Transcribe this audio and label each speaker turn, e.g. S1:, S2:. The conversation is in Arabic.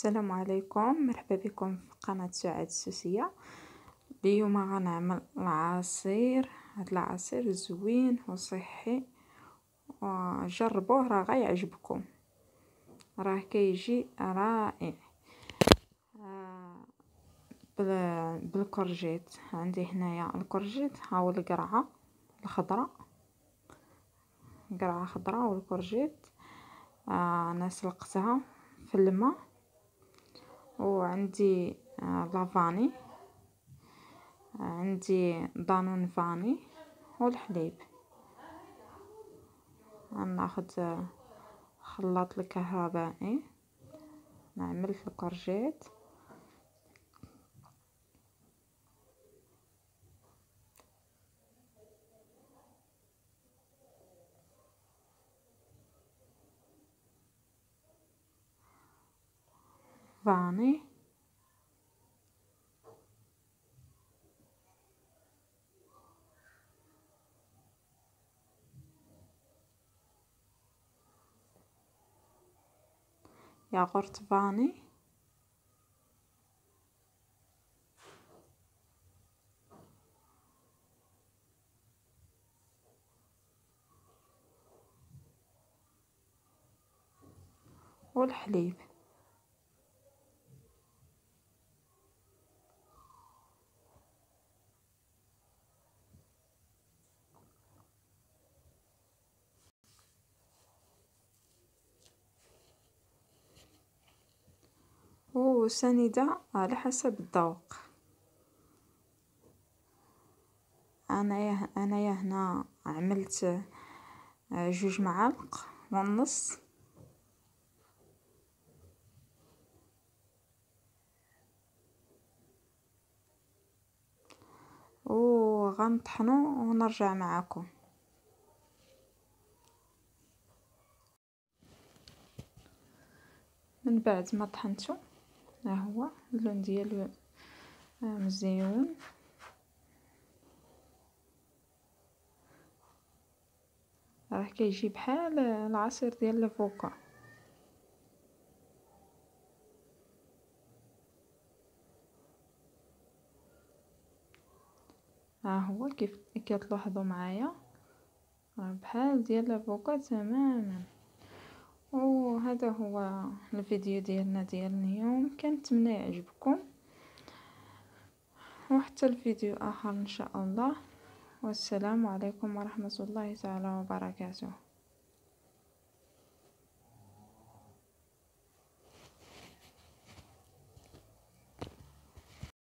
S1: السلام عليكم. مرحبا بكم في قناة سعاد السوسية. اليوم غنعمل العصير. هاد العصير زوين وصحي وجربوه راه غيعجبكم. راه كيجي رائع. بالكرجيت عندي هنايا الكرجيت هاو القرعة الخضراء. قرعه خضراء والكرجيت آه أنا سلقتها في الماء. وعندي آه، لافاني. عندي دانون فاني والحليب. ناخذ خلاط الكهربائي نعمل في الكرجيت فاني ياغورت فاني والحليب. وسنيدة على حسب الذوق. انايا انايا هنا عملت آه، جوج معالق ونص وغنطحنو ونرجع معكم من بعد ما طحنتو. ها هو اللون ديالو مزيون. راه كيجي بحال العصير ديال الفوكا ها هو كيف كتلاحظوا معايا. بحال ديال الافوكا تماما. وهذا هو الفيديو ديالنا ديال اليوم. كنتمنى يعجبكم. وحتى الفيديو آخر إن شاء الله. والسلام عليكم ورحمة الله تعالى وبركاته.